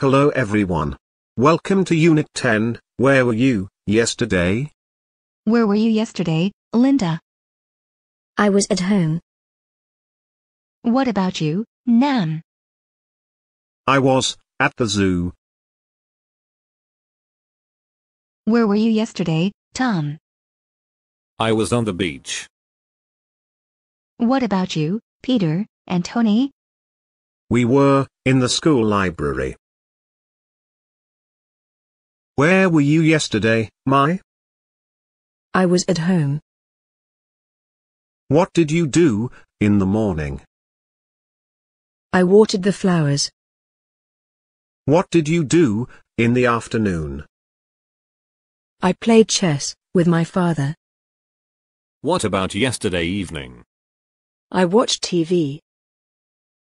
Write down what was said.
Hello everyone. Welcome to Unit 10, where were you, yesterday? Where were you yesterday, Linda? I was at home. What about you, Nam? I was, at the zoo. Where were you yesterday, Tom? I was on the beach. What about you, Peter and Tony? We were, in the school library. Where were you yesterday, Mai? I was at home. What did you do, in the morning? I watered the flowers. What did you do, in the afternoon? I played chess, with my father. What about yesterday evening? I watched TV.